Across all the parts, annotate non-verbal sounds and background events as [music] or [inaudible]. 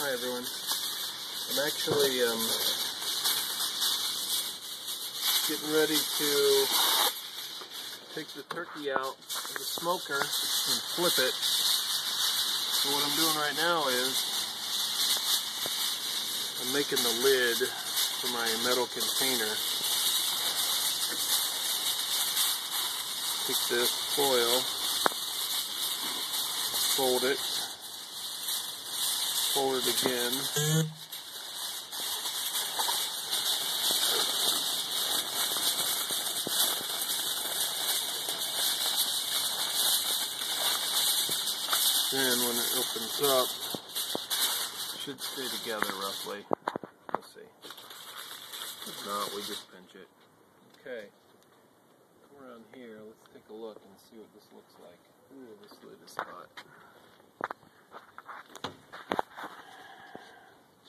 Hi everyone. I'm actually um, getting ready to take the turkey out of the smoker and flip it. So what I'm doing right now is I'm making the lid for my metal container. Take this foil, fold it, it again. Then when it opens up, it should stay together roughly. Let's see. If not, we just pinch it. Okay. Come around here, let's take a look and see what this looks like. Ooh, this lid is hot.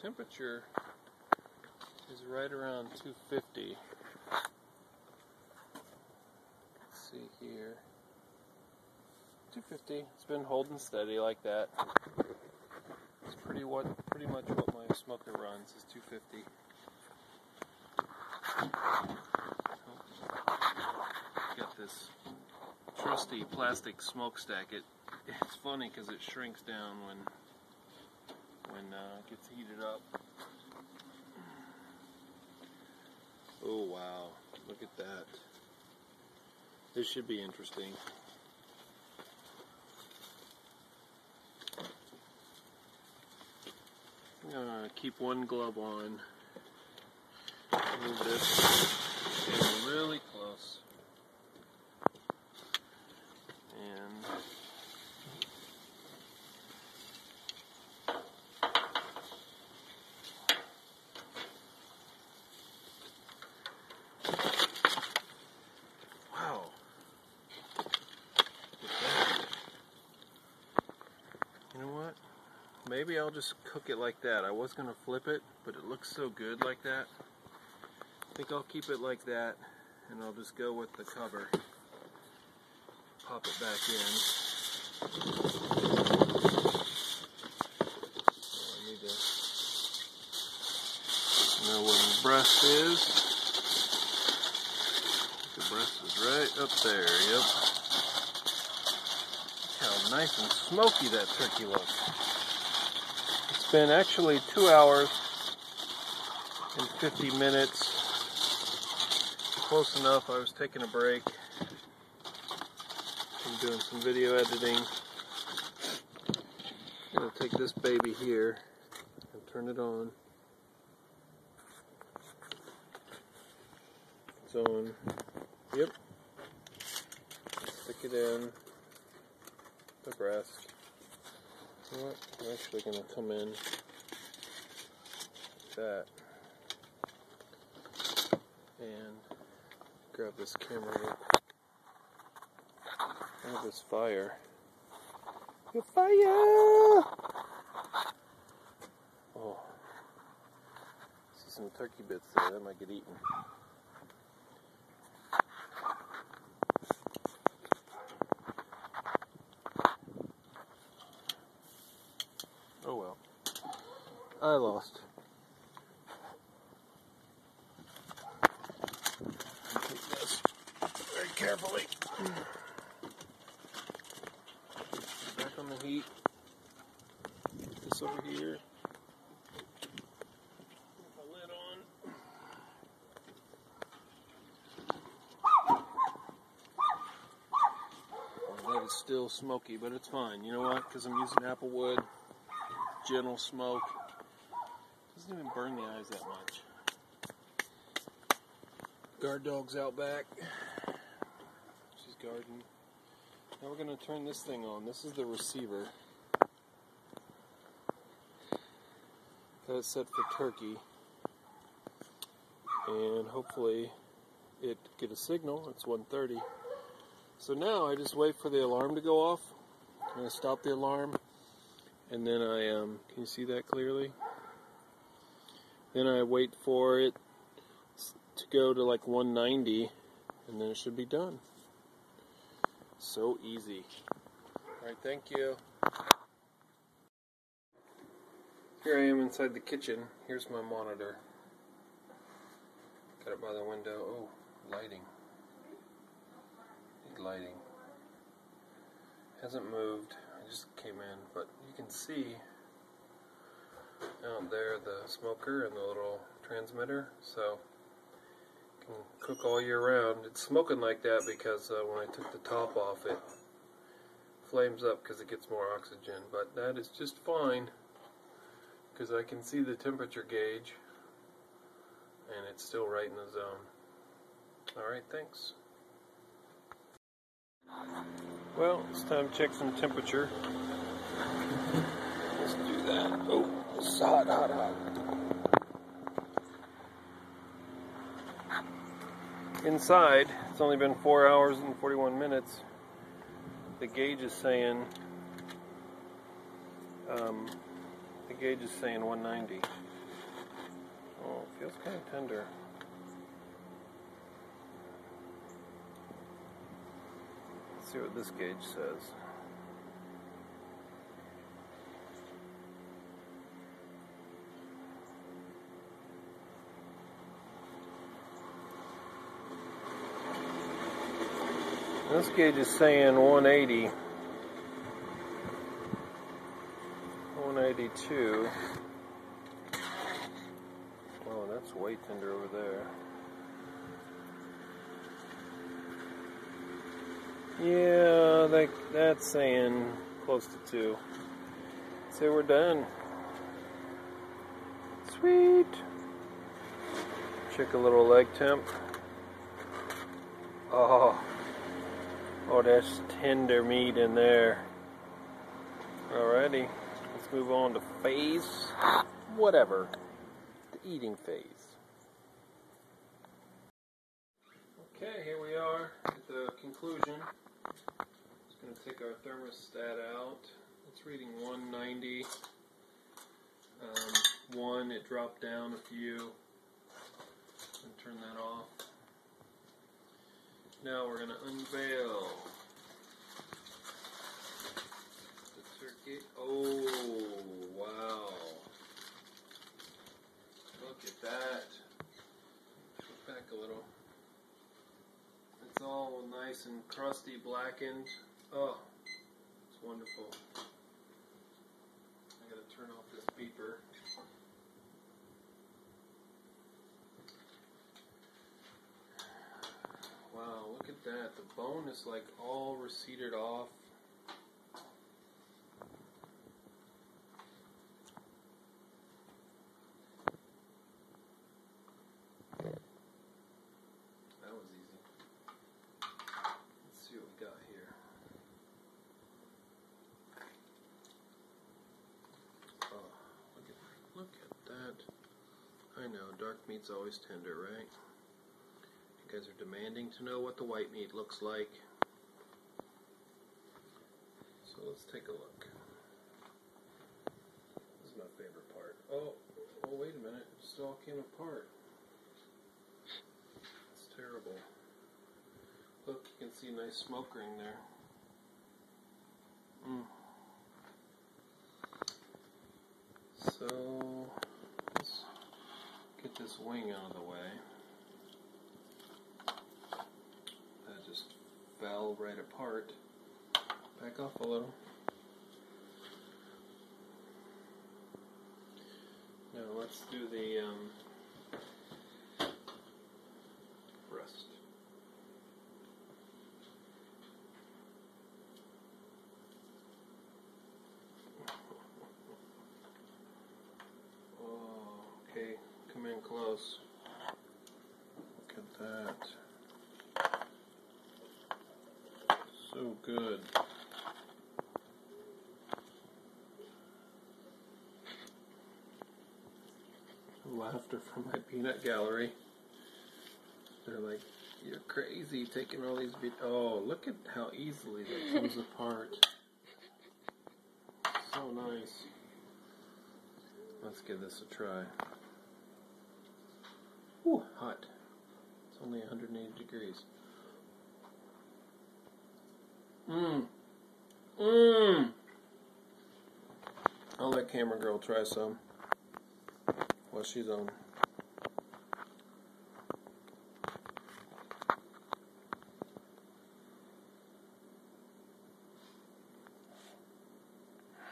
Temperature is right around 250. Let's see here. 250. It's been holding steady like that. It's pretty what pretty much what my smoker runs is 250. Got this trusty plastic smokestack. It it's funny because it shrinks down when when uh, gets heated up. Oh wow! Look at that. This should be interesting. I'm gonna keep one glove on. Move this really close. And wow. Look at that. You know what? Maybe I'll just cook it like that. I was gonna flip it, but it looks so good like that. I think I'll keep it like that, and I'll just go with the cover. Pop it back in. So I need to know where the breast is. The breast is right up there, yep. Look how nice and smoky that turkey looks. Been actually two hours and 50 minutes. Close enough. I was taking a break. I'm doing some video editing. I'm to take this baby here and turn it on. It's on. Yep. Stick it in the breast. What? I'm actually going to come in like that and grab this camera. real quick. Have this fire. The fire! Oh. See some turkey bits there. That might get eaten. Oh well. I lost. Take this very carefully. Back on the heat. Put this over here. Put the lid on. That is still smoky, but it's fine. You know what? Because I'm using apple wood gentle smoke. Doesn't even burn the eyes that much. Guard dog's out back. She's guarding. Now we're going to turn this thing on. This is the receiver. That's set for turkey. And hopefully it get a signal. It's 1.30. So now I just wait for the alarm to go off. I'm going to stop the alarm and then I um can you see that clearly? Then I wait for it to go to like 190 and then it should be done. So easy. Alright, thank you. Here I am inside the kitchen. Here's my monitor. Got it by the window. Oh, lighting. Need lighting. Hasn't moved. I just came in, but you can see out there the smoker and the little transmitter. So can cook all year round. It's smoking like that because uh, when I took the top off, it flames up because it gets more oxygen. But that is just fine because I can see the temperature gauge and it's still right in the zone. Alright, thanks. Well, it's time to check some temperature. [laughs] Let's do that. Oh, Inside, it's only been 4 hours and 41 minutes. The gauge is saying um, the gauge is saying 190. Oh, it feels kind of tender. Let's see what this gauge says. This gauge is saying 180. 182. Oh, that's way tender over there. Yeah, that, that's saying close to two. Say we're done. Sweet. Check a little leg temp. Oh, oh, that's tender meat in there. Alrighty, let's move on to phase. Whatever, the eating phase. Okay, here we are at the conclusion. Just going to take our thermostat out. It's reading 190. Um, one, it dropped down a few. And turn that off. Now we're going to unveil the turkey. Oh, wow. Look at that. Go back a little. It's all nice and crusty, blackened. Oh, it's wonderful. I gotta turn off this beeper. Wow, look at that. The bone is like all receded off. That was easy. Let's see what we got here. Oh, look at look at that. I know, dark meat's always tender, right? Guys are demanding to know what the white meat looks like. So let's take a look. This is my favorite part. Oh, oh wait a minute. It just all came apart. It's terrible. Look, you can see a nice smoke ring there. Mm. So, let's get this wing out of the way. That just right apart. Back off a little. Now let's do the um, okay, come in close. Look at that. So good. Laughter from my peanut gallery. They're like, you're crazy taking all these. Be- oh, look at how easily that comes [laughs] apart. So nice. Let's give this a try. Ooh, hot. It's only 180 degrees. Mmm. Mmm. I'll let camera girl try some. while she's on.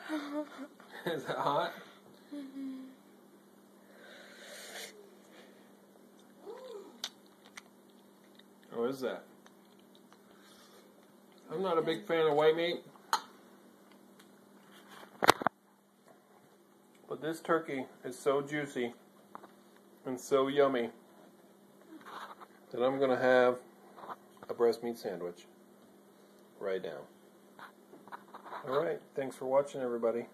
[laughs] Is that hot? Mm-hmm. Oh, is that? I'm not a big fan of white meat. But this turkey is so juicy and so yummy that I'm going to have a breast meat sandwich right now. All right. Thanks for watching, everybody.